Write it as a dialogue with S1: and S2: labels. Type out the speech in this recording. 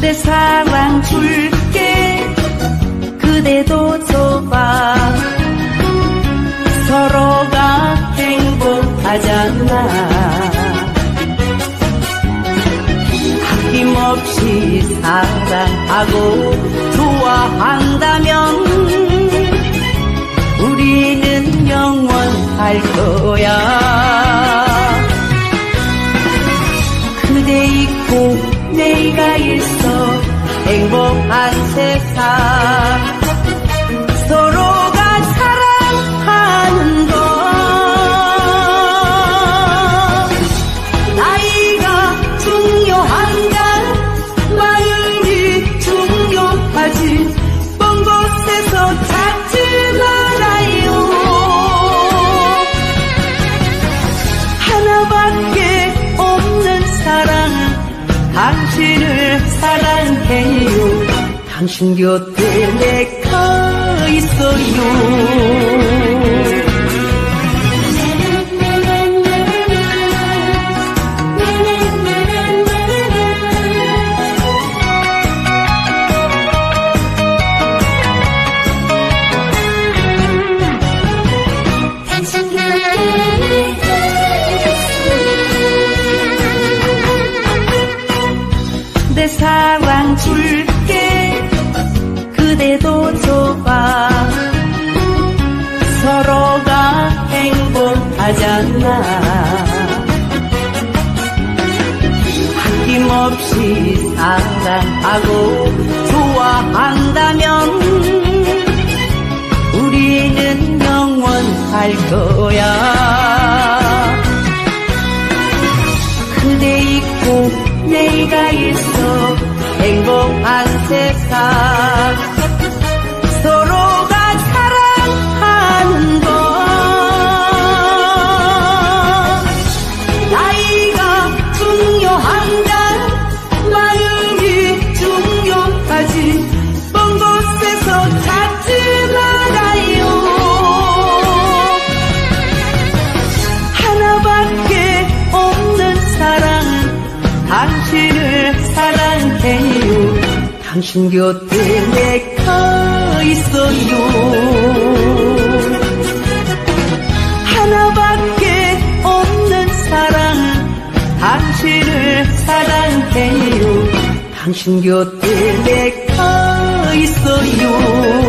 S1: 내 사랑 줄게. 그대도 줘봐. 서로가 행복하잖아. 아낌없이 사랑하고 좋아한다면 우리는 영원할 거야. 행복한 세상 당신 곁에 사랑 줄게. 그대도 줘봐. 서로가 행복하잖아. 아낌없이 사랑하고 좋아한다면 우리는 영원할 거야. 그대 있고 내가 있어 행복한 세상 당신 곁에 내가 있어요. 하나밖에 없는 사랑은 당신을 사랑해요. 당신 곁에 내가 있어요